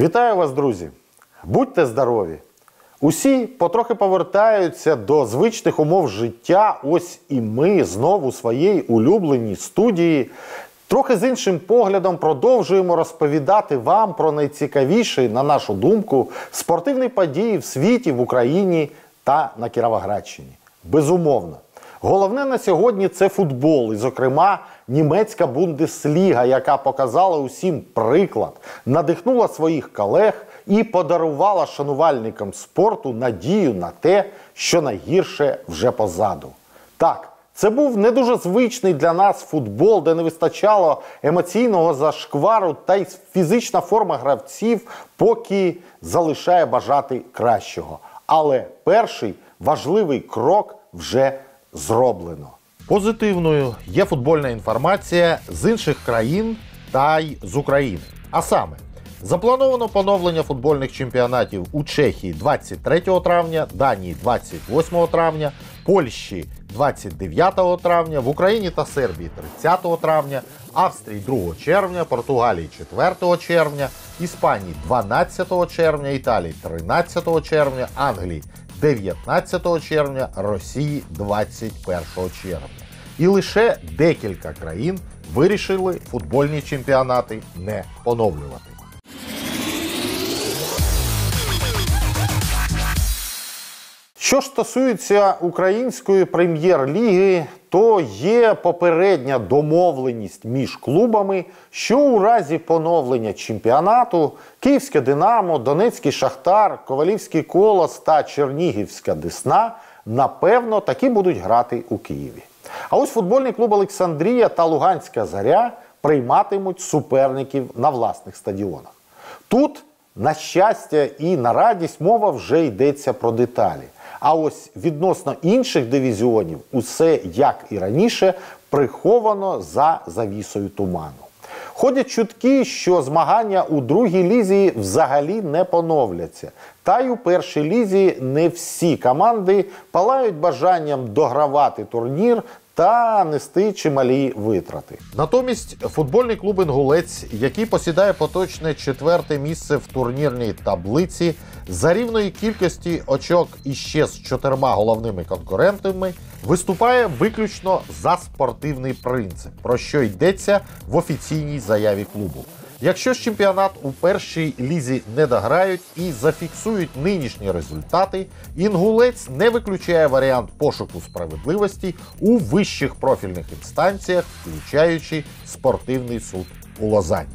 Вітаю вас, друзі! Будьте здорові! Усі потрохи повертаються до звичних умов життя. Ось і ми знову у своїй улюбленій студії. Трохи з іншим поглядом продовжуємо розповідати вам про найцікавіші, на нашу думку, спортивні події в світі, в Україні та на Кіровоградщині. Безумовно. Головне на сьогодні це футбол, і, зокрема, німецька бундесліга, яка показала усім приклад, надихнула своїх колег і подарувала шанувальникам спорту надію на те, що найгірше вже позаду. Так. Це був не дуже звичний для нас футбол, де не вистачало емоційного зашквару, та й фізична форма гравців поки залишає бажати кращого. Але перший важливий крок вже зроблено. Позитивною є футбольна інформація з інших країн та й з України. А саме, заплановано поновлення футбольних чемпіонатів у Чехії 23 травня, Данії 28 травня, Польщі 29 травня, в Україні та Сербії 30 травня, Австрії 2 червня, Португалії 4 червня, Іспанії 12 червня, Італії 13 червня, Англії 19 червня, Росії 21 червня. І лише декілька країн вирішили футбольні чемпіонати не поновлювати. Що стосується української прем'єр-ліги, то є попередня домовленість між клубами, що у разі поновлення чемпіонату Київське Динамо, Донецький Шахтар, Ковалівський Колос та Чернігівська Десна напевно таки будуть грати у Києві. А ось футбольний клуб Олександрія та Луганська Заря прийматимуть суперників на власних стадіонах. Тут, на щастя і на радість, мова вже йдеться про деталі. А ось відносно інших дивізіонів, усе як і раніше, приховано за завісою туману. Ходять чутки, що змагання у другій лізі взагалі не поновляться. Та й у першій лізі не всі команди палають бажанням догравати турнір та нести чималі витрати. Натомість футбольний клуб Інгулець, який посідає поточне четверте місце в турнірній таблиці, за рівної кількості очок іще з чотирма головними конкурентами, виступає виключно за спортивний принцип, про що йдеться в офіційній заяві клубу. Якщо ж чемпіонат у першій лізі не дограють і зафіксують нинішні результати, інгулець не виключає варіант пошуку справедливості у вищих профільних інстанціях, включаючи спортивний суд у Лозанні.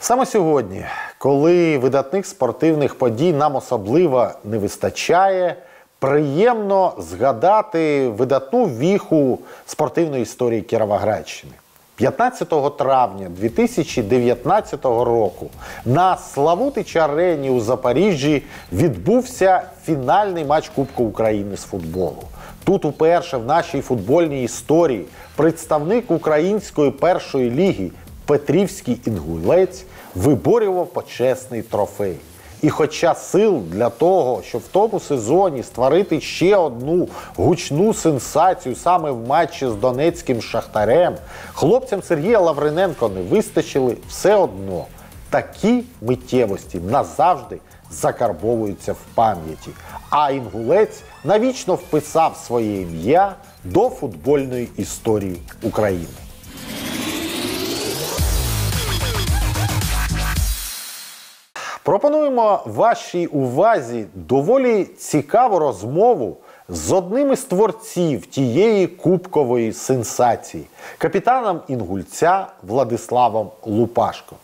Саме сьогодні, коли видатних спортивних подій нам особливо не вистачає, приємно згадати видатну віху спортивної історії Кіровоградщини. 15 травня 2019 року на Славутич арені у Запоріжжі відбувся фінальний матч Кубку України з футболу. Тут уперше в нашій футбольній історії представник української першої ліги Петрівський інгулець виборював почесний трофей. І хоча сил для того, щоб в тому сезоні створити ще одну гучну сенсацію саме в матчі з Донецьким шахтарем, хлопцям Сергія Лавриненко не вистачили все одно. Такі миттєвості назавжди закарбовуються в пам'яті. А інгулець навічно вписав своє ім'я до футбольної історії України. Пропонуємо вашій увазі доволі цікаву розмову з одним із творців тієї кубкової сенсації, капітаном інгульця Владиславом Лупашко.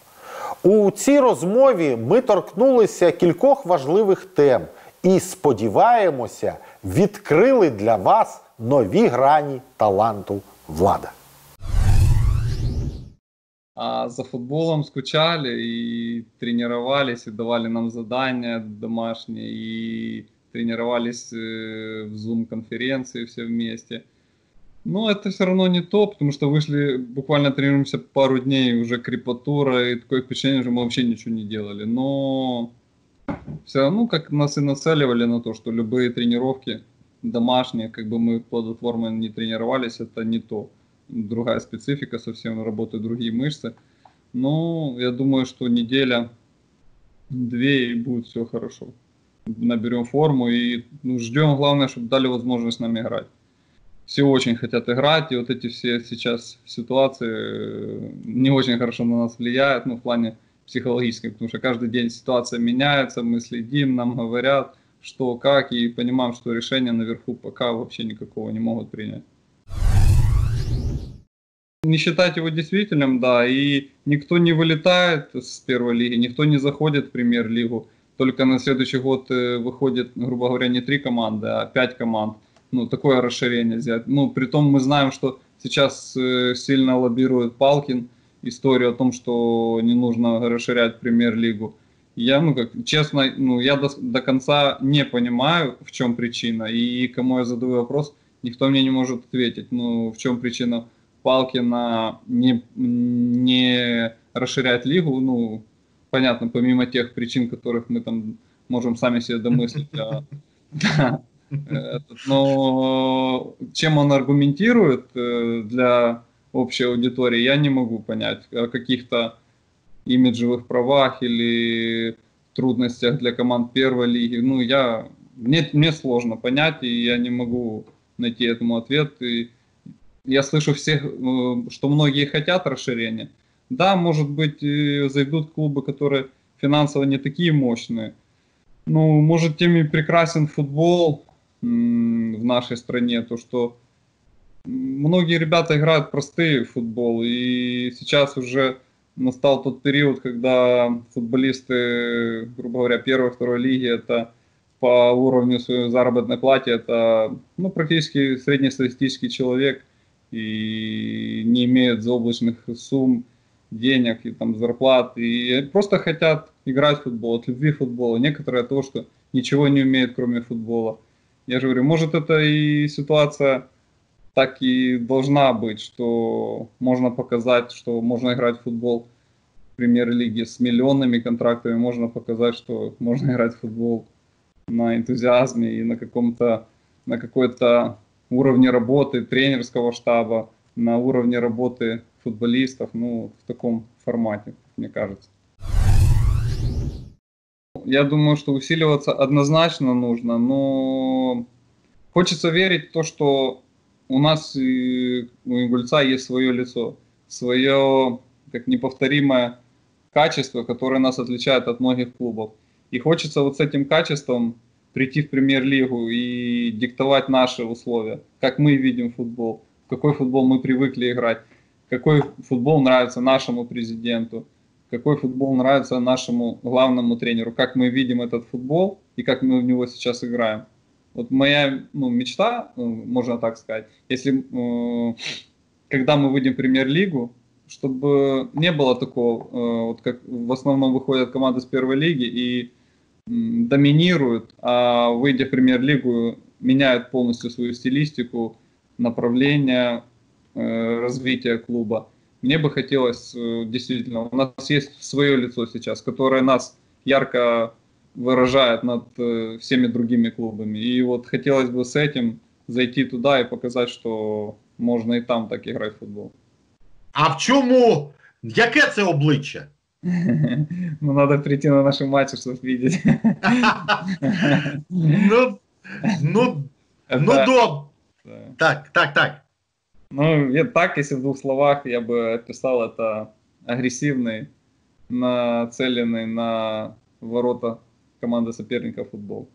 У цій розмові ми торкнулися кількох важливих тем і сподіваємося, відкрили для вас нові грані таланту влада. А за футболом скучали и тренировались, и давали нам задания домашние, и тренировались э, в Zoom-конференции все вместе. Но это все равно не то, потому что вышли, буквально тренируемся пару дней, уже крепатура, и такое впечатление, что мы вообще ничего не делали. Но все равно как нас и нацеливали на то, что любые тренировки домашние, как бы мы плодотворно не тренировались, это не то. Другая специфика, совсем работают другие мышцы. Но я думаю, что неделя, две и будет все хорошо. Наберем форму и ну, ждем, главное, чтобы дали возможность нам играть. Все очень хотят играть, и вот эти все сейчас ситуации э, не очень хорошо на нас влияют, ну, в плане психологическом, потому что каждый день ситуация меняется, мы следим, нам говорят, что, как, и понимаем, что решения наверху пока вообще никакого не могут принять. Не считать его действительным, да, и никто не вылетает с первой лиги, никто не заходит в премьер-лигу, только на следующий год э, выходит, грубо говоря, не три команды, а пять команд. Ну, такое расширение взять. Ну, при том мы знаем, что сейчас э, сильно лоббирует Палкин историю о том, что не нужно расширять премьер-лигу. Я, ну, как, честно, ну, я до, до конца не понимаю, в чем причина, и кому я задаю вопрос, никто мне не может ответить, ну, в чем причина Палкина не, не расширять лигу, ну, понятно, помимо тех причин, которых мы там можем сами себе домыслить, а, но чем он аргументирует э, для общей аудитории, я не могу понять. О каких-то имиджевых правах или трудностях для команд первой лиги. Ну, я, мне, мне сложно понять, и я не могу найти этому ответ. И я слышу всех, э, что многие хотят расширения. Да, может быть, зайдут клубы, которые финансово не такие мощные. Ну, может, тем и прекрасен футбол в нашей стране, то, что многие ребята играют простые футбол, и сейчас уже настал тот период, когда футболисты, грубо говоря, первой, второй лиги, это по уровню своей заработной платы, это ну, практически среднестатистический человек и не имеет заоблачных сумм, денег и там зарплат, и просто хотят играть в футбол, от любви футбола. Некоторые от того, что ничего не умеют, кроме футбола. Я же говорю, может это и ситуация так и должна быть, что можно показать, что можно играть в футбол в премьер-лиге с миллионными контрактами, можно показать, что можно играть в футбол на энтузиазме и на каком-то на какой-то уровне работы тренерского штаба, на уровне работы футболистов, ну, в таком формате, мне кажется. Я думаю, что усиливаться однозначно нужно, но хочется верить в то, что у нас у Ингульца есть свое лицо, свое как неповторимое качество, которое нас отличает от многих клубов. И хочется вот с этим качеством прийти в премьер-лигу и диктовать наши условия, как мы видим футбол, какой футбол мы привыкли играть, какой футбол нравится нашему президенту, какой футбол нравится нашему главному тренеру, как мы видим этот футбол и как мы в него сейчас играем. Вот моя ну, мечта, ну, можно так сказать, если э, когда мы выйдем в премьер-лигу, чтобы не было такого, э, вот как в основном выходят команды с первой лиги и доминируют, а выйдя в премьер-лигу меняют полностью свою стилистику, направление э, развития клуба. Мне бы хотелось э, действительно, у нас есть свое лицо сейчас, которое нас ярко выражает над э, всеми другими клубами. И вот хотелось бы с этим зайти туда и показать, что можна і там так грати в футбол. А в чому? Яке це обличчя? Ну, надо прийти на наши матчи, чтобы видеть. Ну, ну, ну, доб. Так, так, так. Ну, я, так, если в двух словах я бы описал это агрессивный, нацеленный на ворота команды соперника футбол.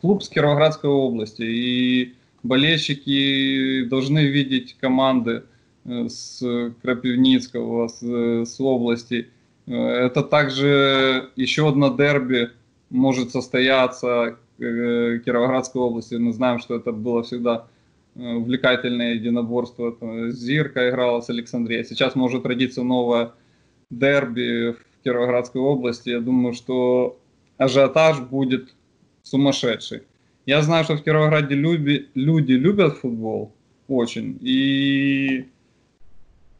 Клуб с Кировоградской области, и болельщики должны видеть команды с Крапивницкого, с, с области. Э, это также еще одно дерби может состояться э, Кировоградской области. Мы знаем, что это было всегда увлекательное единоборство. Зирка играла с Александрией. Сейчас может родиться новое дерби в Кировоградской области, я думаю, что ажиотаж будет сумасшедший. Я знаю, что в Кировограде люби, люди любят футбол очень, и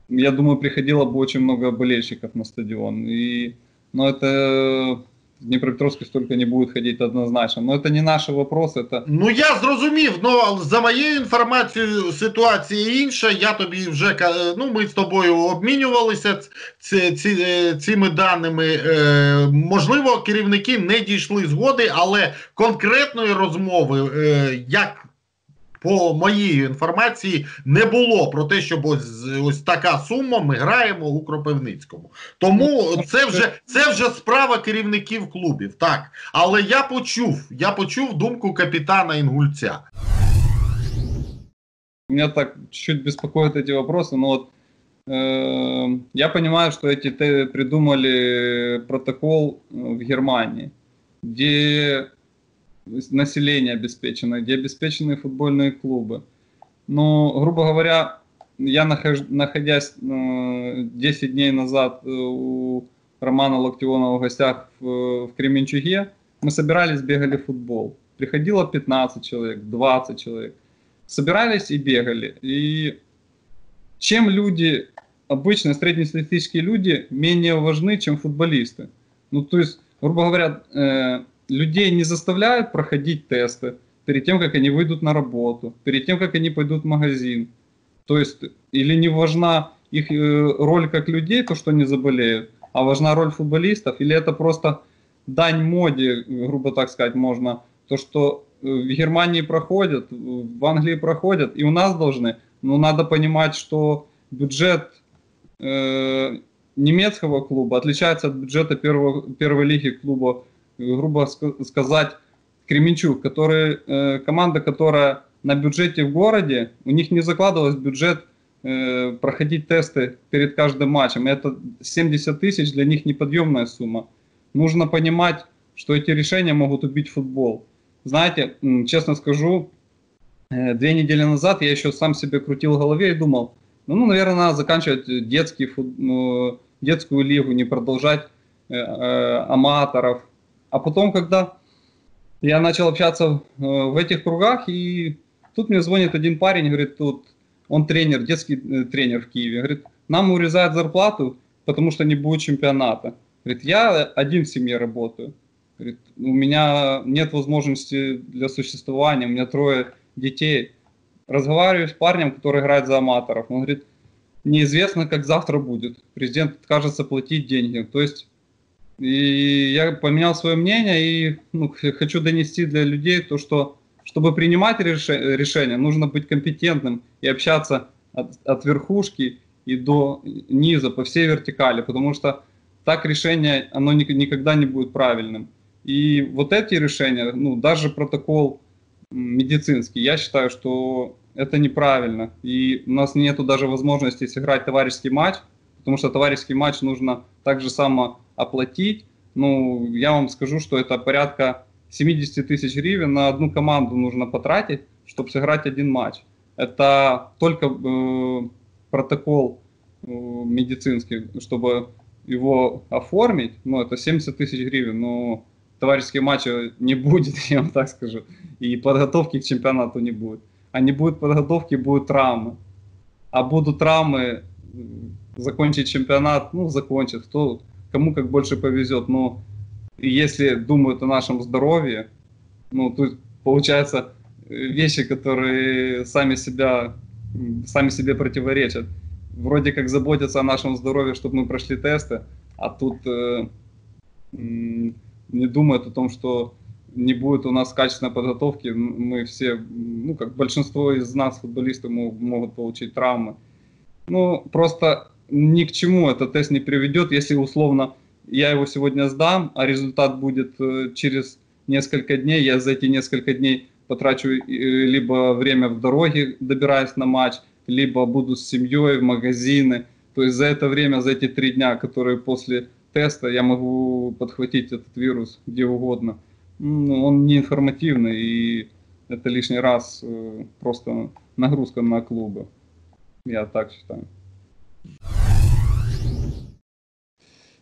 я думаю, приходило бы очень много болельщиков на стадион. И, но это в Днепропетровске столько не будет ходить однозначно. Но это не наши вопросы, это... Ну я зрозумів, ну за моєю інформацією ситуація інша. Я тобі вже ну ми з тобою обмінювалися ці, ці, е, цими даними. Е, можливо, керівники не дійшли згоди, але конкретної розмови, е, як по моїй інформації не було про те, щоб ось ось така сума ми граємо у Кропивницькому. Тому ну, це вже це вже справа керівників клубів. Так, але я почув, я почув думку капітана Інгульця. Меня так чуть беспокоят эти вопросы, но вот э, я понимаю, что эти придумали протокол в Германии, где население обеспечено, где обеспечены футбольные клубы. Но, грубо говоря, я нахож, находясь э, 10 дней назад э, у Романа Локтионова в гостях в, в Кременчуге, мы собирались, бегали в футбол. Приходило 15 человек, 20 человек. Собирались и бегали. И чем люди, обычно среднестатистические люди, менее важны, чем футболисты. Ну, то есть, грубо говоря, э, людей не заставляют проходить тесты перед тем, как они выйдут на работу, перед тем, как они пойдут в магазин. То есть, или не важна их э, роль как людей, то, что они заболеют, а важна роль футболистов, или это просто дань моде, грубо так сказать, можно, то, что э, в Германии проходят, в Англии проходят, и у нас должны, но надо понимать, что бюджет э, немецкого клуба отличается от бюджета первого, первой лиги клуба грубо сказать, Кременчук, который, э, команда, которая на бюджете в городе, у них не закладывалось бюджет э, проходить тесты перед каждым матчем. Это 70 тысяч для них неподъемная сумма. Нужно понимать, что эти решения могут убить футбол. Знаете, честно скажу, э, две недели назад я еще сам себе крутил в голове и думал, ну, ну наверное, надо заканчивать детский, ну, детскую лигу, не продолжать э, э, аматоров, а потом, когда я начал общаться э, в этих кругах, и тут мне звонит один парень, говорит, тут он тренер, детский э, тренер в Киеве, говорит, нам урезают зарплату, потому что не будет чемпионата. Говорит, я один в семье работаю. Говорит, у меня нет возможности для существования, у меня трое детей. Разговариваю с парнем, который играет за аматоров. Он говорит, неизвестно, как завтра будет. Президент откажется платить деньги. То есть и я поменял свое мнение и ну, хочу донести для людей то, что чтобы принимать решение, нужно быть компетентным и общаться от, от верхушки и до низа, по всей вертикали, потому что так решение, оно никогда не будет правильным. И вот эти решения, ну, даже протокол медицинский, я считаю, что это неправильно. И у нас нету даже возможности сыграть товарищеский матч, потому что товарищеский матч нужно так же само оплатить. Ну, я вам скажу, что это порядка 70 тысяч гривен на одну команду нужно потратить, чтобы сыграть один матч. Это только э, протокол э, медицинский, чтобы его оформить, ну, это 70 тысяч гривен, но товарищеские матчи не будет, я вам так скажу, и подготовки к чемпионату не будет. А не будет подготовки, будут травмы. А будут травмы, закончить чемпионат, ну, закончит. Кто, кому как больше повезет. Но если думают о нашем здоровье, ну, тут получается вещи, которые сами себя, сами себе противоречат. Вроде как заботятся о нашем здоровье, чтобы мы прошли тесты, а тут э, не думают о том, что не будет у нас качественной подготовки, мы все, ну, как большинство из нас, футболистов, могут получить травмы. Ну, просто ни к чему этот тест не приведет, если условно я его сегодня сдам, а результат будет э, через несколько дней, я за эти несколько дней потрачу э, либо время в дороге, добираясь на матч, либо буду с семьей в магазины. То есть за это время, за эти три дня, которые после теста, я могу подхватить этот вирус где угодно. Ну, он не информативный, и это лишний раз э, просто нагрузка на клубы. Я так считаю.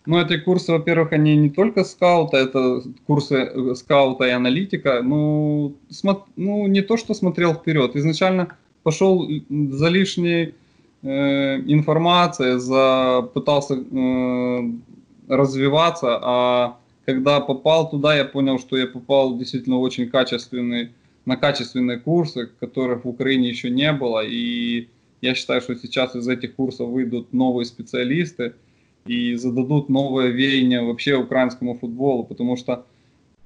Ну, эти курсы, во-первых, они не только скаута, это курсы э, скаута и аналитика. Ну, смо- ну не то, что смотрел вперед. Изначально пошел за лишней э, информацией, за, пытался э, развиваться, а когда попал туда, я понял, что я попал действительно очень качественный, на качественные курсы, которых в Украине еще не было. И я считаю, что сейчас из этих курсов выйдут новые специалисты и зададут новое веяние вообще украинскому футболу, потому что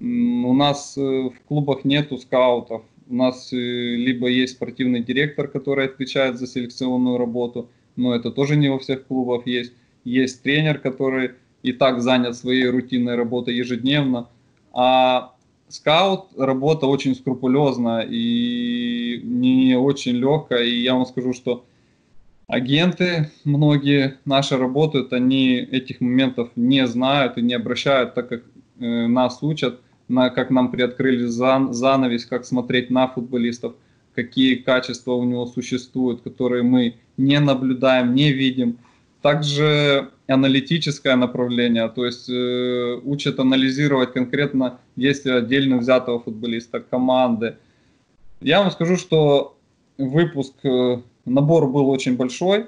у нас э, в клубах нету скаутов, у нас э, либо есть спортивный директор, который отвечает за селекционную работу, но это тоже не во всех клубах есть. Есть тренер, который и так занят своей рутинной работой ежедневно. А скаут работа очень скрупулезная и не очень легкая. И я вам скажу, что агенты, многие наши работают, они этих моментов не знают и не обращают, так как э, нас учат на, как нам приоткрыли зан, занавес, как смотреть на футболистов, какие качества у него существуют, которые мы не наблюдаем, не видим. Также аналитическое направление, то есть э, учат анализировать конкретно действия отдельно взятого футболиста, команды. Я вам скажу, что выпуск, э, набор был очень большой,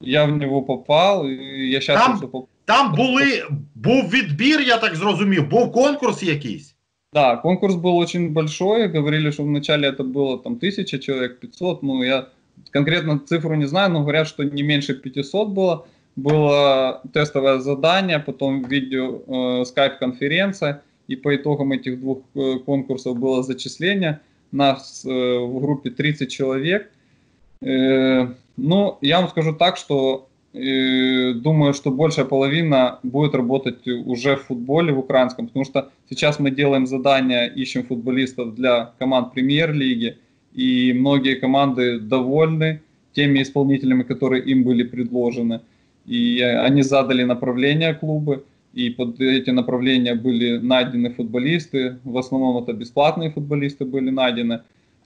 я в него попал, и я счастлив, что попал. Там були, був відбір, я так зрозумів, був конкурс якийсь. Да, конкурс был очень большой. Говорили, что вначале это было там тысяча человек, 500. Ну, я конкретно цифру не знаю, но говорят, что не меньше 500 было. Было тестовое задание, потом видео, э, скайп-конференция. И по итогам этих двух э, конкурсов было зачисление. Нас э, в группе 30 человек. Э, ну, я вам скажу так, что и думаю, что большая половина будет работать уже в футболе, в украинском, потому что сейчас мы делаем задания, ищем футболистов для команд премьер-лиги, и многие команды довольны теми исполнителями, которые им были предложены. И они задали направления клубы, и под эти направления были найдены футболисты, в основном это бесплатные футболисты были найдены.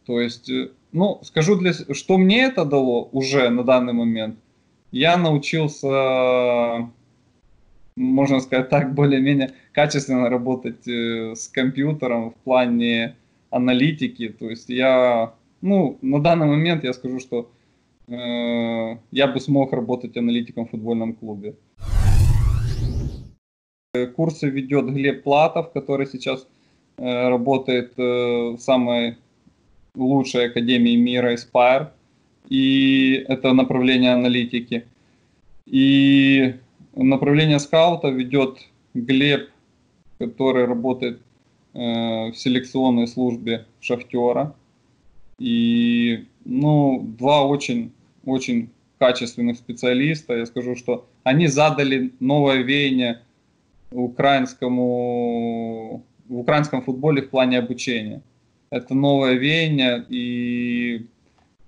То есть, э, ну, скажу, для, что мне это дало уже на данный момент – я научился, можно сказать так, более-менее качественно работать э, с компьютером в плане аналитики. То есть я, ну, на данный момент я скажу, что э, я бы смог работать аналитиком в футбольном клубе. Курсы ведет Глеб Платов, который сейчас э, работает э, в самой лучшей академии мира Aspire и это направление аналитики. И направление скаута ведет Глеб, который работает э, в селекционной службе Шахтера. И, ну, два очень, очень качественных специалиста. Я скажу, что они задали новое веяние украинскому, в украинском футболе в плане обучения. Это новое веяние, и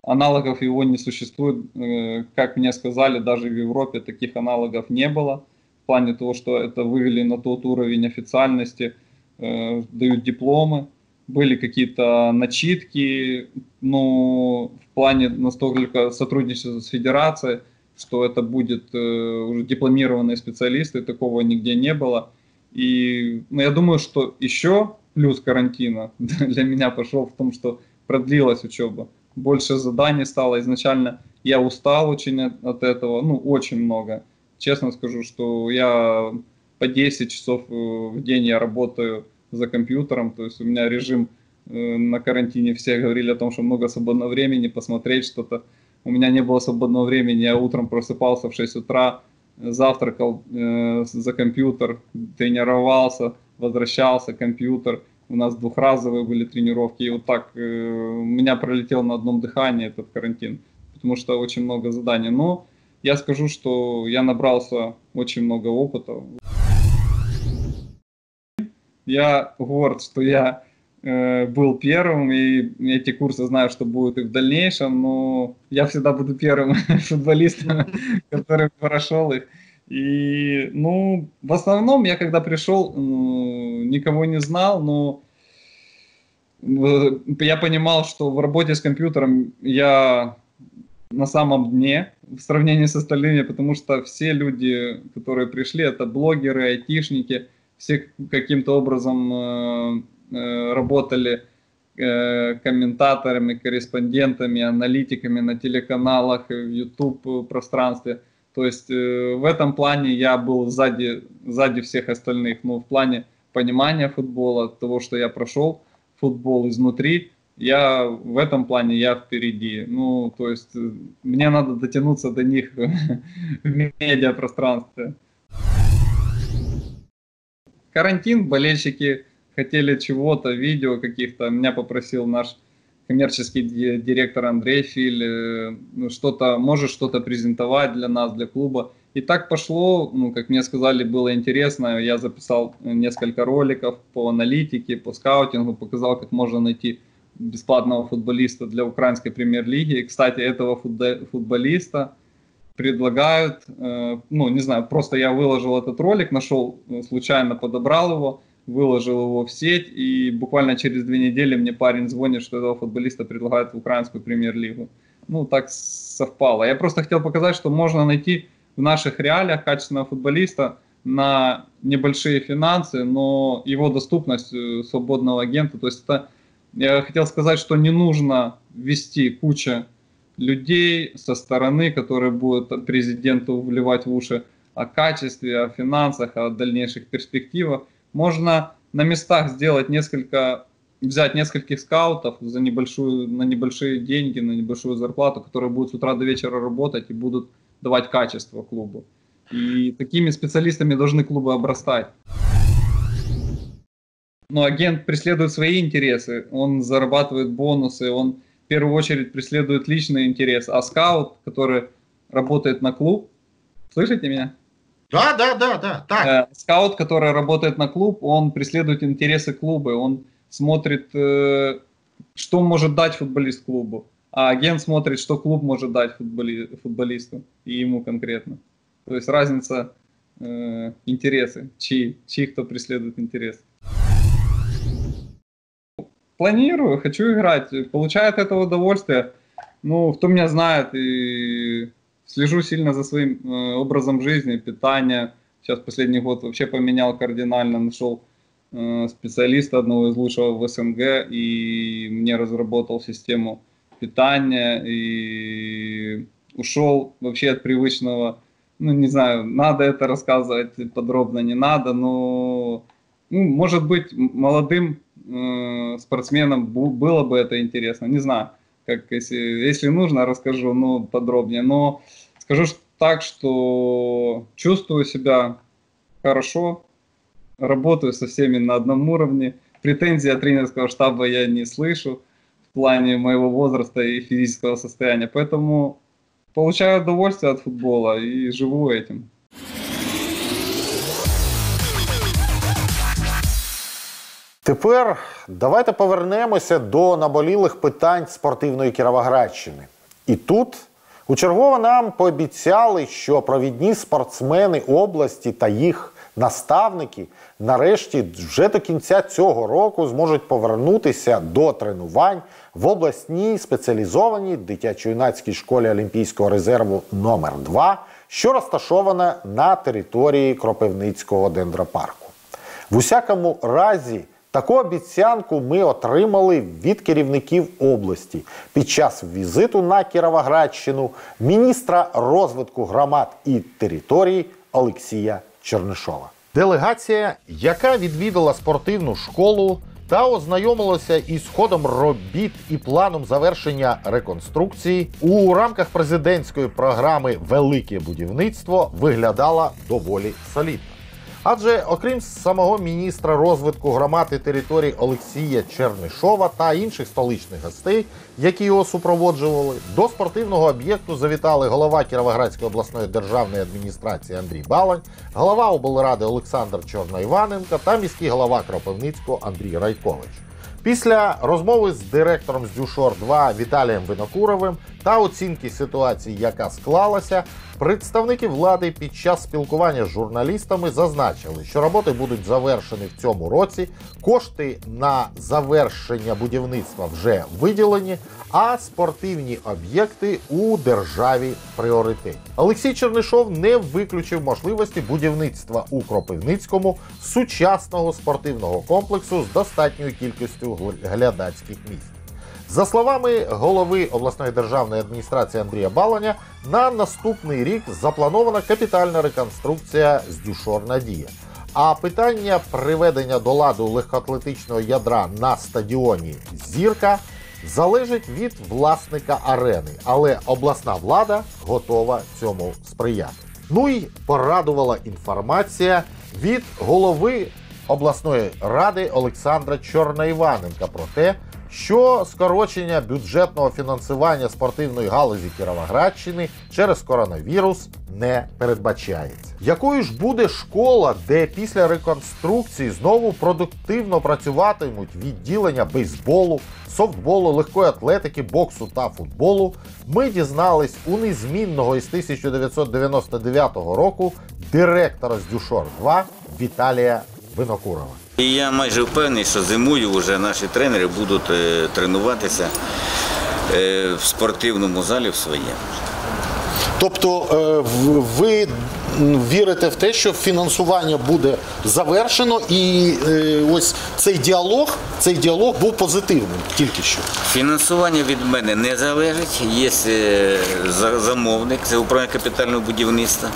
Аналогов его не существует. Э, как мне сказали, даже в Европе таких аналогов не было. В плане того, что это вывели на тот уровень официальности, э, дают дипломы. Были какие-то начитки, но в плане настолько сотрудничества с федерацией, что это будет э, уже дипломированные специалисты, такого нигде не было. И ну, я думаю, что еще плюс карантина для меня пошел в том, что продлилась учеба больше заданий стало. Изначально я устал очень от, этого, ну, очень много. Честно скажу, что я по 10 часов э, в день я работаю за компьютером, то есть у меня режим э, на карантине, все говорили о том, что много свободного времени, посмотреть что-то. У меня не было свободного времени, я утром просыпался в 6 утра, завтракал э, за компьютер, тренировался, возвращался, компьютер, у нас двухразовые были тренировки, и вот так э, меня пролетел на одном дыхании этот карантин, потому что очень много заданий. Но я скажу, что я набрался очень много опыта. Я горд, что я э, был первым, и эти курсы знаю, что будут и в дальнейшем, но я всегда буду первым футболистом, который прошел их. И, ну, в основном я когда пришел, никого не знал, но я понимал, что в работе с компьютером я на самом дне в сравнении с остальными, потому что все люди, которые пришли, это блогеры, айтишники, все каким-то образом э, э, работали э, комментаторами, корреспондентами, аналитиками на телеканалах, в YouTube пространстве. То есть э, в этом плане я был сзади, сзади всех остальных, ну, в плане понимания футбола, того, что я прошел футбол изнутри, я в этом плане я впереди. Ну, то есть э, мне надо дотянуться до них в медиапространстве. Карантин, болельщики хотели чего-то, видео каких-то. Меня попросил наш коммерческий директор Андрей Филь, э, ну, что-то, может что-то презентовать для нас, для клуба. И так пошло, ну, как мне сказали, было интересно. Я записал несколько роликов по аналитике, по скаутингу, показал, как можно найти бесплатного футболиста для украинской премьер-лиги. И, кстати, этого футболиста предлагают, э, ну, не знаю, просто я выложил этот ролик, нашел, э, случайно подобрал его, выложил его в сеть, и буквально через две недели мне парень звонит, что этого футболиста предлагают в украинскую премьер-лигу. Ну, так совпало. Я просто хотел показать, что можно найти в наших реалиях качественного футболиста на небольшие финансы, но его доступность э, свободного агента, то есть это, я хотел сказать, что не нужно ввести куча людей со стороны, которые будут президенту вливать в уши о качестве, о финансах, о дальнейших перспективах. Можно на местах сделать несколько, взять нескольких скаутов за небольшую, на небольшие деньги, на небольшую зарплату, которые будут с утра до вечера работать и будут давать качество клубу. И такими специалистами должны клубы обрастать. Но агент преследует свои интересы, он зарабатывает бонусы, он в первую очередь преследует личный интерес, а скаут, который работает на клуб, слышите меня? Да, да, да, да. Так. Э, скаут, который работает на клуб, он преследует интересы клуба, он смотрит, э, что может дать футболист клубу, а агент смотрит, что клуб может дать футболи, футболисту и ему конкретно. То есть разница э, интересы, чьи, чьи кто преследует интерес. Планирую, хочу играть, получаю от этого удовольствие. Ну, кто меня знает и Слежу сильно за своим э, образом жизни, питания. Сейчас последний год вообще поменял кардинально, нашел э, специалиста одного из лучшего в СНГ и мне разработал систему питания и ушел вообще от привычного, ну не знаю, надо это рассказывать подробно, не надо, но ну, может быть молодым э, спортсменам было бы это интересно, не знаю как если, если нужно, расскажу ну, подробнее. Но скажу так, что чувствую себя хорошо, работаю со всеми на одном уровне. Претензий от тренерского штаба я не слышу в плане моего возраста и физического состояния. Поэтому получаю удовольствие от футбола и живу этим. Тепер давайте повернемося до наболілих питань спортивної Кіровоградщини. І тут учергово нам пообіцяли, що провідні спортсмени області та їх наставники нарешті вже до кінця цього року зможуть повернутися до тренувань в обласній спеціалізованій дитячо-юнацькій школі Олімпійського резерву номер 2 що розташована на території Кропивницького дендропарку. В усякому разі. Таку обіцянку ми отримали від керівників області під час візиту на Кіровоградщину міністра розвитку громад і територій Олексія Чернишова. Делегація, яка відвідала спортивну школу та ознайомилася із ходом робіт і планом завершення реконструкції у рамках президентської програми Велике будівництво виглядала доволі солідно. Адже, окрім самого міністра розвитку громад і територій Олексія Чернишова та інших столичних гостей, які його супроводжували, до спортивного об'єкту завітали голова Кіровоградської обласної державної адміністрації Андрій Балань, голова облради Олександр Чорноіваненко та міський голова Кропивницького Андрій Райкович. Після розмови з директором з Дюшор 2 Віталієм Винокуровим та оцінки ситуації, яка склалася, представники влади під час спілкування з журналістами зазначили, що роботи будуть завершені в цьому році. Кошти на завершення будівництва вже виділені, а спортивні об'єкти у державі пріоритет. Олексій Чернишов не виключив можливості будівництва у Кропивницькому сучасного спортивного комплексу з достатньою кількістю глядацьких місць. За словами голови обласної державної адміністрації Андрія Баланя, на наступний рік запланована капітальна реконструкція з Дюшор Надія. А питання приведення до ладу легкоатлетичного ядра на стадіоні Зірка залежить від власника арени, але обласна влада готова цьому сприяти. Ну і порадувала інформація від голови обласної ради Олександра Чорноіваненка про те, що скорочення бюджетного фінансування спортивної галузі Кіровоградщини через коронавірус не передбачається. Якою ж буде школа, де після реконструкції знову продуктивно працюватимуть відділення бейсболу, софтболу, легкої атлетики, боксу та футболу, ми дізнались у незмінного із 1999 року директора з Дюшор 2 Віталія Винокурова. І я майже впевнений, що зимою вже наші тренери будуть е, тренуватися е, в спортивному залі в своєму. Тобто е, ви вірите в те, що фінансування буде завершено, і е, ось цей діалог, цей діалог був позитивним тільки що. Фінансування від мене не залежить. Є е, замовник, це управління капітального будівництва.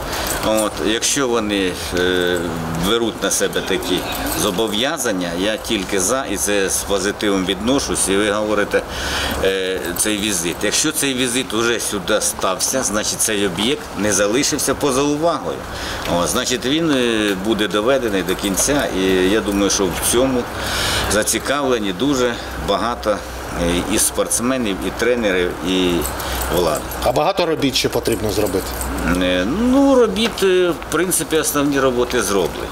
От, якщо вони е, беруть на себе такі зобов'язання, я тільки за і це з позитивом відношусь. І ви говорите цей візит. Якщо цей візит вже сюди стався, значить цей об'єкт не залишився поза увагою. О, значить, він е, буде доведений до кінця. І я думаю, що в цьому зацікавлені дуже багато е, і спортсменів, і тренерів, і влади. А багато робіт ще потрібно зробити. Е, Ну, робіт, в принципі, основні роботи зроблені.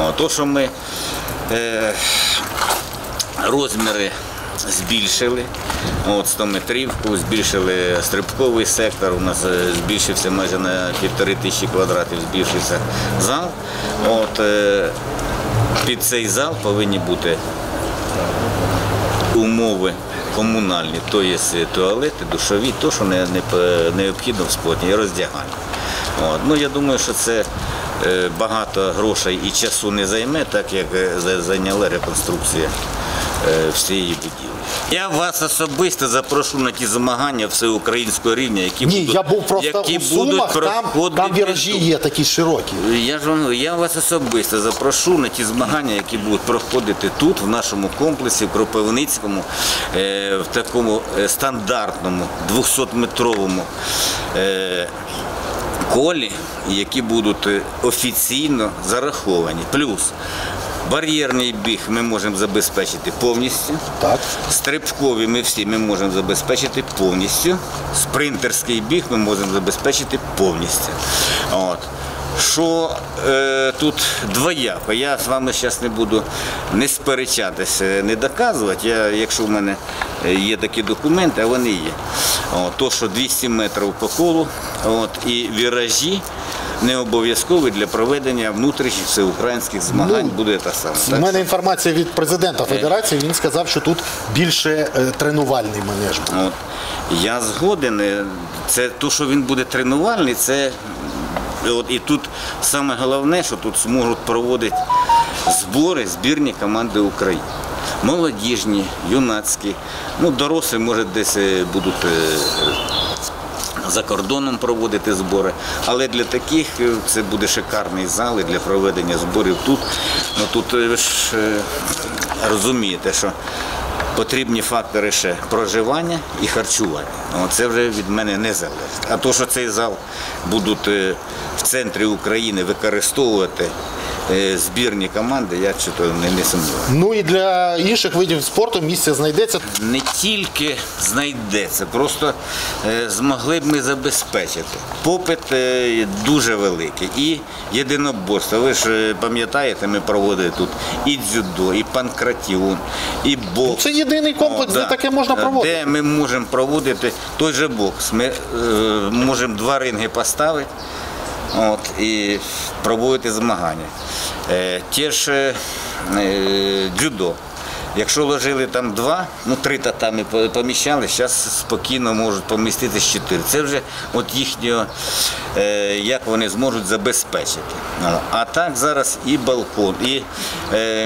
О, То, що ми е, розміри збільшили, от 100 метрівку, збільшили стрибковий сектор, у нас е, збільшився майже на півтори тисячі квадратів, збільшився зал. От, е, під цей зал повинні бути умови комунальні, то є туалети, душові, то, що не, не, необхідно в спорті, і роздягання. От. Ну, я думаю, що це е, багато грошей і часу не займе, так як е, зайняла реконструкція е, всієї будівлі. Я вас особисто запрошу на ті змагання всеукраїнського рівня, які Ні, будуть, я був просто які у Сумах, там, проходити там віражі тут. є такі широкі. Я ж вам я вас особисто запрошу на ті змагання, які будуть проходити тут, в нашому комплексі, в Кропивницькому, е, в такому е, стандартному 200-метровому е, колі, які будуть е, офіційно зараховані. Плюс бар'єрний біг ми можемо забезпечити повністю. Так. Стрибкові ми всі ми можемо забезпечити повністю. Спринтерський біг ми можемо забезпечити повністю. От. Що е, тут двояко, я з вами зараз не буду не сперечатися, не доказувати. Я, якщо в мене є такі документи, а вони є. От, то, що 200 метрів по колу, от, і віражі не обов'язкові для проведення внутрішніх всеукраїнських змагань буде та саме. У мене інформація від президента федерації. Він сказав, що тут більше е, тренувальний манеж. буде. От. Я згоден. е, Це то, що він буде тренувальний, це е, от, і тут саме головне, що тут зможуть проводити збори збірні команди України. Молодіжні, юнацькі, ну дорослі, може, десь е, будуть е, за кордоном проводити збори. Але для таких е, це буде шикарний зал і для проведення зборів тут. Ну тут е, ви ж е, розумієте, що потрібні фактори ще проживання і харчування. Це вже від мене не залежить. А то, що цей зал будуть в центрі України використовувати збірні команди, я чого не, не сумніваюся. Ну і для інших видів спорту місце знайдеться. не тільки знайдеться, просто е, змогли б ми забезпечити. Попит е, дуже великий. І єдиноборство. Ви ж е, пам'ятаєте, ми проводили тут і дзюдо, і панкратіон, і бокс. Це єдиний комплекс, де таке можна проводити. Де ми можемо проводити той же бокс. Ми е, можемо два ринги поставити. От, і проводити змагання. Е, ті ж е, дзюдо. Якщо ложили там два, ну три татами по- поміщали, зараз спокійно можуть поміститись чотири. Це вже от їхнього, е, як вони зможуть забезпечити. А так зараз і балкон, і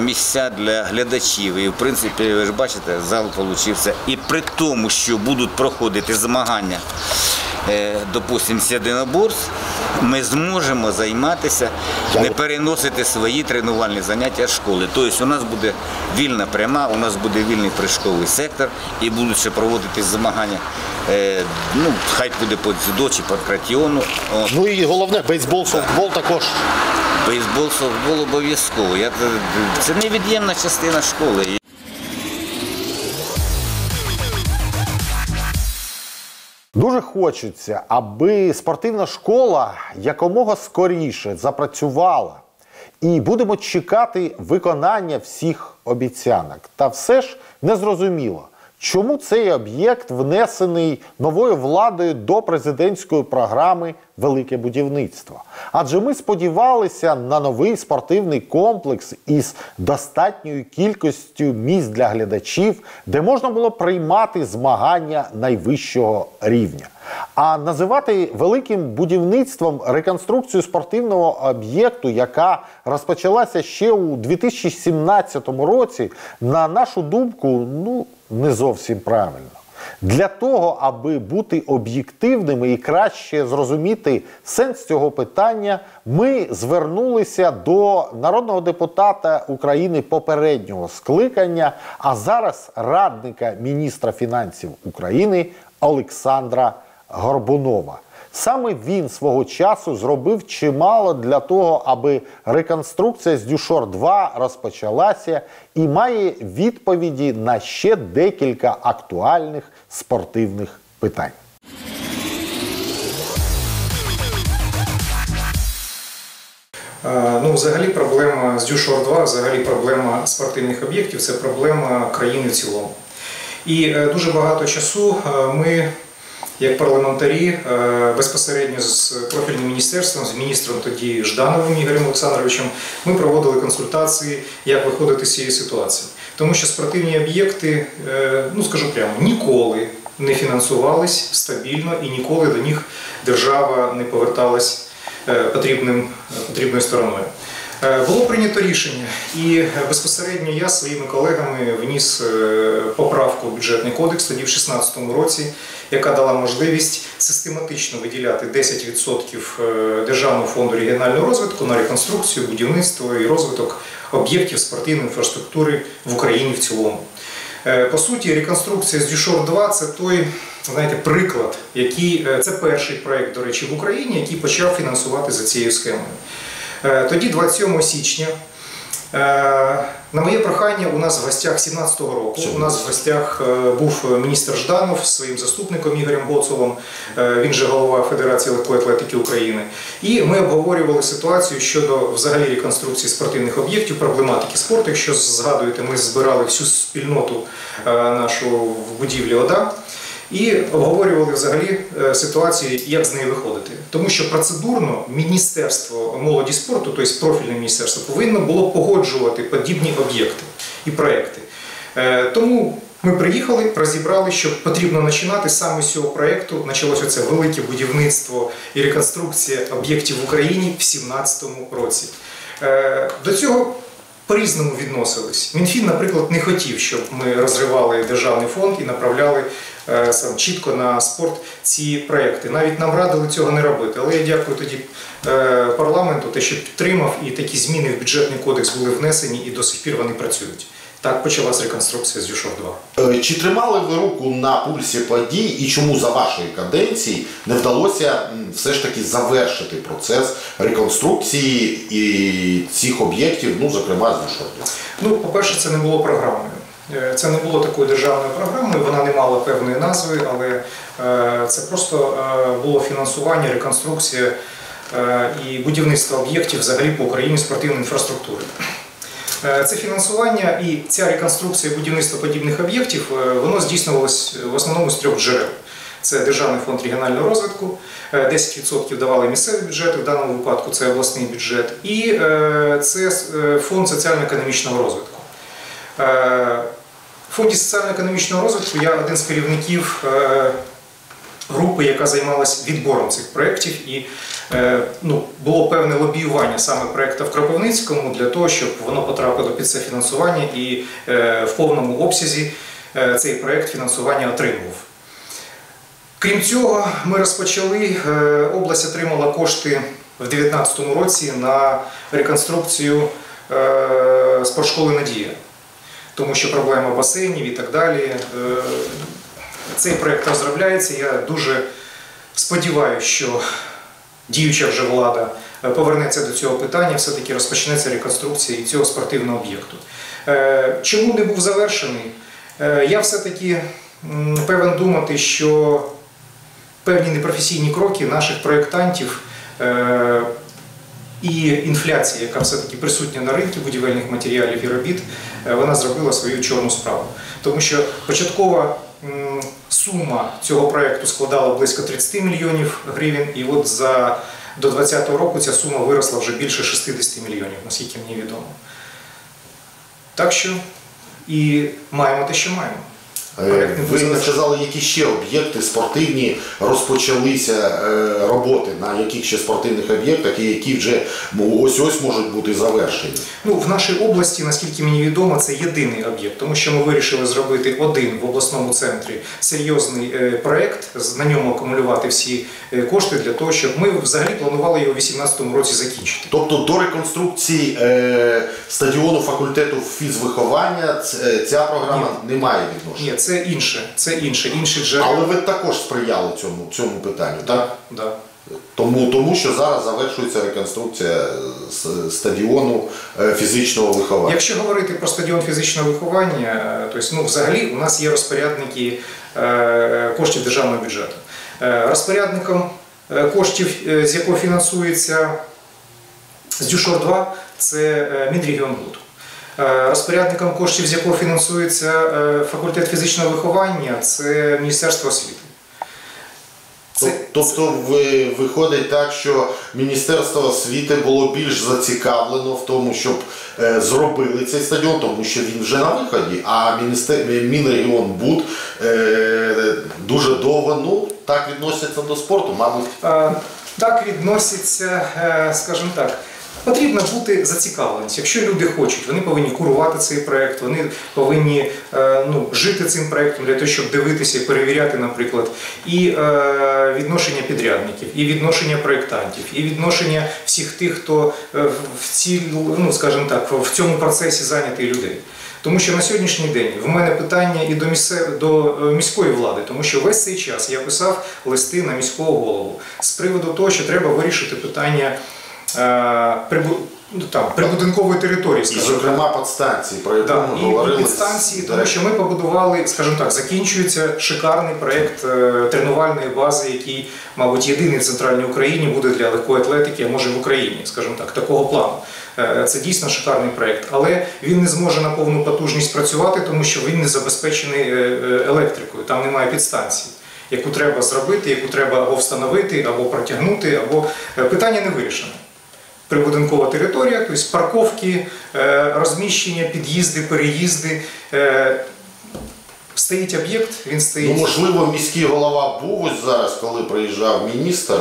місця для глядачів. І в принципі, ви ж бачите, зал получився. І при тому, що будуть проходити змагання, допустимо, з єдиноборств, ми зможемо займатися, не переносити свої тренувальні заняття з школи. Тобто у нас буде вільна пряма, у нас буде вільний прыжковий сектор і будуть ще проводити змагання. Е, ну, хай буде по дзюдо чи по кратіону. От. Ну і головне, бейсбол, софтбол також. Бейсбол, софтбол обов'язково. Я, це невід'ємна частина школи. Дуже хочеться, аби спортивна школа якомога скоріше запрацювала. І будемо чекати виконання всіх обіцянок. Та все ж незрозуміло, чому цей об'єкт внесений новою владою до президентської програми Велике будівництво. Адже ми сподівалися на новий спортивний комплекс із достатньою кількістю місць для глядачів, де можна було приймати змагання найвищого рівня. А називати великим будівництвом реконструкцію спортивного об'єкту, яка розпочалася ще у 2017 році, на нашу думку, ну не зовсім правильно. Для того, аби бути об'єктивними і краще зрозуміти сенс цього питання, ми звернулися до народного депутата України попереднього скликання, а зараз радника міністра фінансів України Олександра Горбунова. Саме він свого часу зробив чимало для того, аби реконструкція з Дюшор 2 розпочалася і має відповіді на ще декілька актуальних спортивних питань. Е, Ну, взагалі, проблема з Дюшор 2, взагалі проблема спортивних об'єктів це проблема країни в цілому. І е, дуже багато часу е, ми, як парламентарі, е, безпосередньо з профільним міністерством, з міністром тоді Ждановим Ігорем Олександровичем, ми проводили консультації, як виходити з цієї ситуації. Тому що спортивні об'єкти, е, ну скажу прямо, ніколи не фінансувались стабільно і ніколи до них держава не поверталась е, потрібним, потрібною стороною. Е, Було прийнято рішення, і е, безпосередньо я своїми колегами вніс е, поправку в бюджетний кодекс тоді в 2016 році, яка дала можливість систематично виділяти 10% е, Державного фонду регіонального розвитку на реконструкцію, будівництво і розвиток об'єктів спортивної інфраструктури в Україні в цілому. По суті, реконструкція з Дюшор 2 це той знаєте, приклад, який це перший проект, до речі, в Україні, який почав фінансувати за цією схемою. Е, Тоді, 27 січня, е, на моє прохання, у нас в гостях 17-го року. У нас в гостях е, був міністр Жданов з своїм заступником Ігорем Гоцовим. Е, Він же голова Федерації легкої атлетики України. І ми обговорювали ситуацію щодо взагалі реконструкції спортивних об'єктів, проблематики спорту. Якщо згадуєте, ми збирали всю спільноту нашу в будівлі ОДА. І обговорювали взагалі е, ситуацію, як з неї виходити. Тому що процедурно Міністерство молоді спорту, тобто профільне міністерство, повинно було погоджувати подібні об'єкти і проекти. Е, Тому ми приїхали, розібрали, що потрібно починати саме з цього проєкту. Почалося це велике будівництво і реконструкція об'єктів в Україні в 2017 році. Е, До цього по-різному відносились. Мінфін, наприклад, не хотів, щоб ми розривали державний фонд і направляли сам чітко на спорт ці проекти. Навіть нам радили цього не робити. Але я дякую тоді е, парламенту, те, що підтримав, і такі зміни в бюджетний кодекс були внесені, і до сих пір вони працюють. Так почалась реконструкція з Юшов 2. Е, Чи тримали ви руку на пульсі подій і чому за вашої каденції не вдалося все ж таки завершити процес реконструкції і цих об'єктів, ну зокрема з Дюшордом? Ну, по-перше, це не було програмою. Е, Це не було такою державною програмою, вона не мала певної назви, але е, це просто е, було фінансування, реконструкція і будівництво об'єктів взагалі по Україні спортивної інфраструктури. Це фінансування і ця реконструкція будівництва подібних об'єктів, воно здійснювалось в основному з трьох джерел. Це Державний фонд регіонального розвитку, е, 10% давали місцеві бюджети, в даному випадку це обласний бюджет, і це фонд соціально-економічного розвитку. Фонді соціально-економічного розвитку я один з керівників е, групи, яка займалась відбором цих проєктів, і е, ну, було певне лобіювання саме проєкту в Кропивницькому для того, щоб воно потрапило під це фінансування і е, в повному обсязі цей проєкт фінансування отримував. Крім цього, ми розпочали, область отримала кошти в 2019 році на реконструкцію спортшколи Надія, тому що проблема басейнів і так далі. Е, Цей проєкт розробляється. Я дуже сподіваюся, що діюча вже влада е, повернеться до цього питання, все-таки розпочнеться реконструкція і цього спортивного об'єкту. Е, Чому не був завершений? Я все-таки певен думати, що певні непрофесійні кроки наших проєктантів і інфляція, яка все-таки присутня на ринку будівельних матеріалів і робіт, вона зробила свою чорну справу. Тому що початкова сума цього проєкту складала близько 30 мільйонів гривень, і от за до 2020 року ця сума виросла вже більше 60 мільйонів, наскільки мені відомо. Так що і маємо те, що маємо. Е, Ви сказали, які ще об'єкти спортивні розпочалися е, роботи, на яких ще спортивних об'єктах і які вже ну, ось-ось можуть бути завершені. Ну, в нашій області, наскільки мені відомо, це єдиний об'єкт, тому що ми вирішили зробити один в обласному центрі серйозний е, проект, на ньому акумулювати всі кошти для того, щоб ми взагалі планували його у 2018 році закінчити. Тобто до реконструкції стадіону факультету фізвиховання ця програма не має відношення. Ні, це інше, це інше, інші джерела. Але ви також сприяли цьому, цьому питанню, так? Да. Тому, тому що зараз завершується реконструкція стадіону е, фізичного виховання. Якщо говорити про стадіон фізичного виховання, е, тобто, ну, взагалі у нас є розпорядники е, коштів державного бюджету. Розпорядником коштів, з якого фінансується з Дюшор 2, це е, Мінрегіонбуд. Е, Розпорядником коштів, з якого фінансується е, факультет фізичного виховання, це Міністерство освіти. Це- Тобто ви, виходить так, що Міністерство освіти було більш зацікавлено в тому, щоб е, зробили цей стадіон, тому що він вже на виході, а міністер... Мінрегіонбуд е, дуже довго ну, так відносяться до спорту, мабуть. Так відноситься, е, скажімо так. Потрібна бути зацікавленість. Якщо люди хочуть, вони повинні курувати цей проект, вони повинні е, ну, жити цим проектом для того, щоб дивитися і перевіряти, наприклад, і е, відношення підрядників, і відношення проєктантів, і відношення всіх тих, хто е, в- ці, ну, скажімо так, в цьому процесі зайнятий людей. Тому що на сьогоднішній день в мене питання і до, місце, до е, міської влади, тому що весь цей час я писав листи на міського голову з приводу того, що треба вирішити питання ну, там, прибудинкової території. І, скажімо так. зокрема, підстанції, про яку Да, ми і говорили. підстанції, тому що ми побудували, скажімо так, закінчується шикарний проєкт е, тренувальної бази, який, мабуть, єдиний в центральній Україні буде для легкої атлетики, а може в Україні, скажімо так, такого плану. Е, Це дійсно шикарний проєкт, але він не зможе на повну потужність працювати, тому що він не забезпечений е, е, електрикою, там немає підстанції. Яку треба зробити, яку треба або встановити, або протягнути, або е, питання не вирішено прибудинкова територія, тобто парковки, е, розміщення, під'їзди, переїзди. Е, Стоїть об'єкт, він стоїть. Ну, можливо, міський голова був ось зараз, коли приїжджав міністр.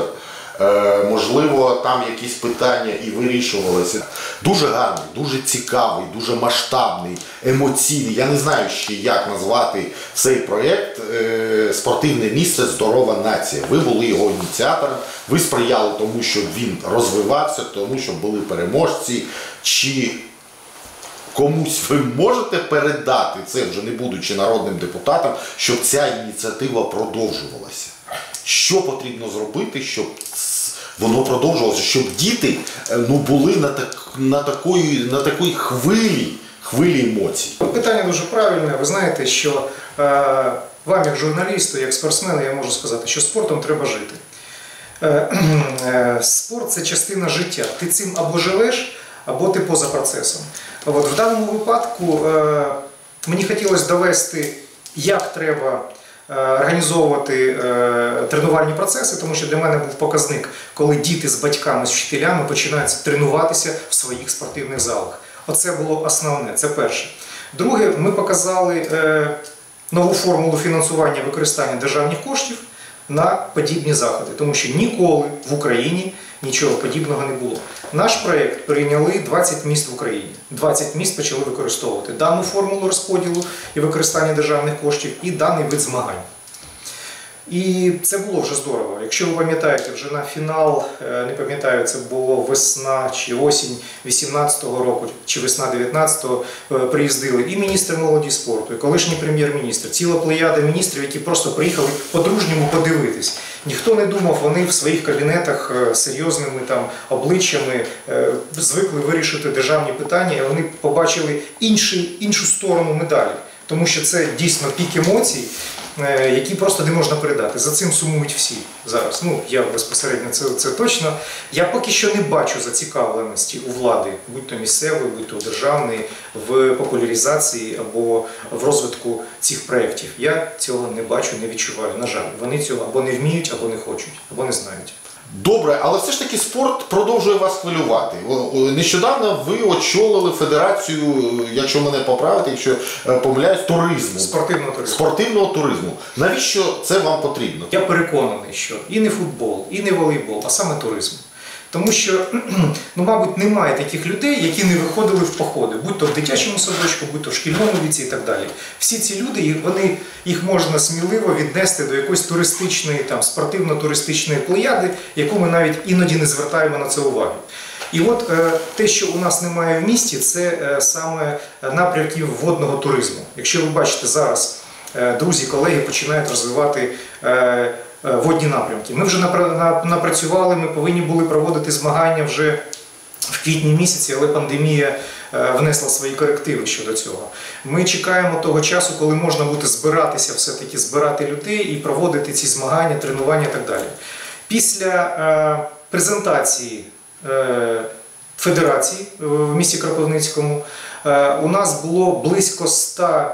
Е, можливо, там якісь питання і вирішувалися. Дуже гарний, дуже цікавий, дуже масштабний, емоційний. Я не знаю ще, як назвати цей проєкт е, Спортивне місце Здорова нація. Ви були його ініціатором, ви сприяли тому, щоб він розвивався, тому щоб були переможці. Чи комусь ви можете передати це, вже не будучи народним депутатом, щоб ця ініціатива продовжувалася? Що потрібно зробити, щоб воно продовжувалося, щоб діти е, ну, були на, так, на, такої, на такій хвилі, хвилі емоцій? Питання дуже правильне. Ви знаєте, що е, вам, як журналісту, як спортсмену, я можу сказати, що спортом треба жити. Е, е, спорт це частина життя. Ти цим або живеш, або ти поза процесом. От в даному випадку е, мені хотілося довести, як треба організовувати е, тренувальні процеси, тому що для мене був показник, коли діти з батьками, з вчителями починають тренуватися в своїх спортивних залах. Оце було основне, це перше. Друге, ми показали е, нову формулу фінансування використання державних коштів на подібні заходи, тому що ніколи в Україні нічого подібного не було. Наш проєкт прийняли 20 міст в Україні. 20 міст почали використовувати дану формулу розподілу і використання державних коштів і даний вид змагань. І це було вже здорово. Якщо ви пам'ятаєте, вже на фінал, е, не пам'ятаю, це було весна чи осінь 18-го року, чи весна 19-го, е, приїздили і міністр молоді спорту, і колишній прем'єр-міністр, ціла плеяда міністрів, які просто приїхали по-дружньому подивитись. Ніхто не думав, вони в своїх кабінетах е, серйозними там обличчями е, звикли вирішити державні питання, і вони побачили інші, іншу сторону медалі. Тому що це дійсно пік емоцій, які просто не можна передати. За цим сумують всі зараз. Ну я безпосередньо це, це точно. Я поки що не бачу зацікавленості у влади, будь то місцевої, будь то державної, в популяризації або в розвитку цих проєктів. Я цього не бачу, не відчуваю. На жаль, вони цього або не вміють, або не хочуть, або не знають. Добре, але все ж таки спорт продовжує вас хвилювати. Нещодавно ви очолили федерацію, якщо мене поправити, якщо е, помиляюсь, туризму. Спортивного туризму. Спортивного туризму. Навіщо це вам потрібно? Я переконаний, що і не футбол, і не волейбол, а саме туризм. Тому що, ну, мабуть, немає таких людей, які не виходили в походи, будь то в дитячому садочку, будь то в шкільному віці і так далі. Всі ці люди, вони, їх можна сміливо віднести до якоїсь туристичної, там, спортивно-туристичної плеяди, яку ми навіть іноді не звертаємо на це уваги. І от е, те, що у нас немає в місті, це е, саме напрямків водного туризму. Якщо ви бачите зараз, е, друзі, колеги починають розвивати водні напрямки. Ми вже на- напрацювали, ми повинні були проводити змагання вже в квітні місяці, але пандемія е, внесла свої корективи щодо цього. Ми чекаємо того часу, коли можна буде збиратися, все-таки збирати людей і проводити ці змагання, тренування і так далі. Після е, презентації е, федерації в місті Кропивницькому е, у нас було близько 100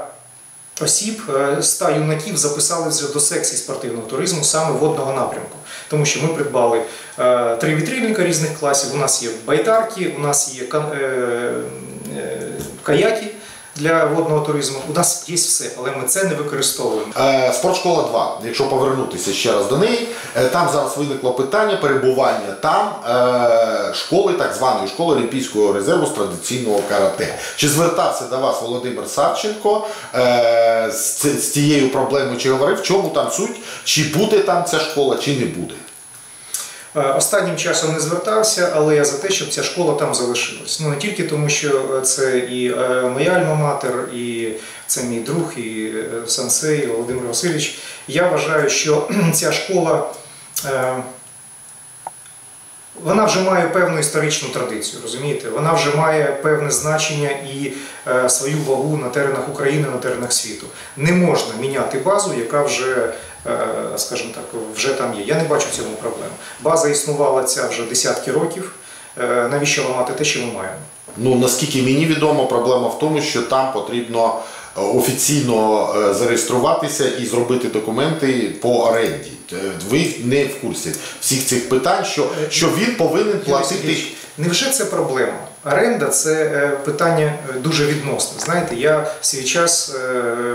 осіб, е, 100 юнаків записалися до секції спортивного туризму саме водного напрямку. Тому що ми придбали е, три вітрильника різних класів. У нас є байдарки, у нас є е, е, каяки для водного туризму. У нас є все, але ми це не використовуємо. Е, Спортшкола 2, якщо повернутися ще раз до неї, е, там зараз виникло питання перебування там е, школи, так званої школи Олімпійського резерву з традиційного карате. Чи звертався до вас Володимир Савченко з, з цією проблемою, чи говорив, в чому там суть, чи буде там ця школа, чи не буде? Е, Останнім часом не звертався, але я за те, щоб ця школа там залишилась. Ну не тільки тому, що це і е, моя альма-матер, і це мій друг, і е, сенсей Володимир Васильович. Я вважаю, що ця школа. Вона вже має певну історичну традицію, розумієте? Вона вже має певне значення і е, свою вагу на теренах України, на теренах світу. Не можна міняти базу, яка вже, е, скажімо так, вже там є. Я не бачу в цьому проблем. База існувала ця вже десятки років. Е, навіщо ламати те, що ми маємо? Ну наскільки мені відомо, проблема в тому, що там потрібно офіційно е, зареєструватися і зробити документи по оренді. Е, Ви не в курсі всіх цих питань, що, що він повинен платити. Невже це проблема? Оренда це е, питання е, дуже відносне. Знаєте, я свій час е, е,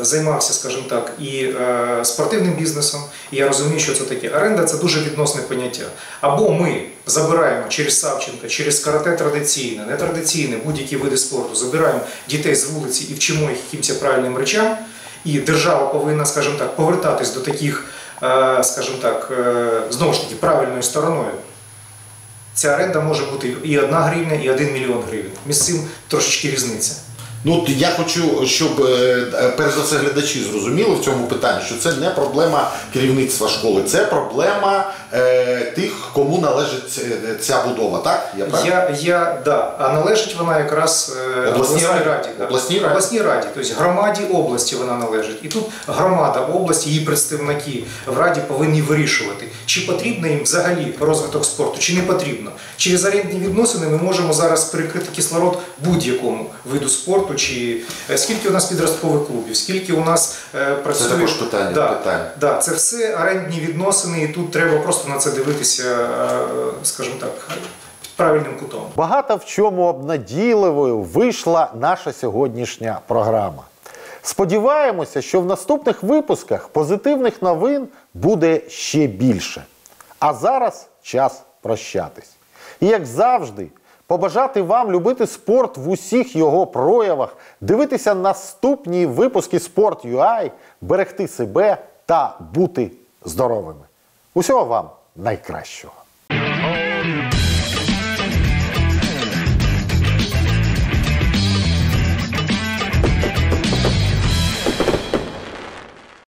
займався, скажімо так, і е, спортивним бізнесом, і я розумію, що це таке. Оренда це дуже відносне поняття. Або ми забираємо через Савченка, через карате традиційне, нетрадиційне, будь-які види спорту, забираємо дітей з вулиці і вчимо їх якимось правильним речам. І держава повинна, скажімо так, повертатись до таких, е, скажімо так, е, знову ж таки, правильною стороною. Ця оренда може бути і 1 гривня, і 1 мільйон гривень. Між цим трошечки різниця. Ну я хочу, щоб е, перш за все глядачі зрозуміли в цьому питанні, що це не проблема керівництва школи, це проблема е, тих, кому належить е, ця будова. Так? Я правильно? Я, я, да, а належить вона якраз е, Обласній раді. да. Обласній раді. Обласній раді, тобто громаді області вона належить. І тут громада області, її представники в раді повинні вирішувати, чи потрібно їм взагалі розвиток спорту, чи не потрібно. Через орендні відносини ми можемо зараз перекрити кислород будь-якому виду спорту, чи е, скільки у нас підросткових клубів, скільки у нас е, працює. також питання, Да, питання. Да, це все орендні відносини, і тут треба просто на це дивитися, е, скажімо так, правильним кутом. Багато в чому обнадійливою вийшла наша сьогоднішня програма. Сподіваємося, що в наступних випусках позитивних новин буде ще більше. А зараз час прощатись. І як завжди, побажати вам любити спорт в усіх його проявах, дивитися наступні випуски Sport.ua, берегти себе та бути здоровими. Усього вам найкращого!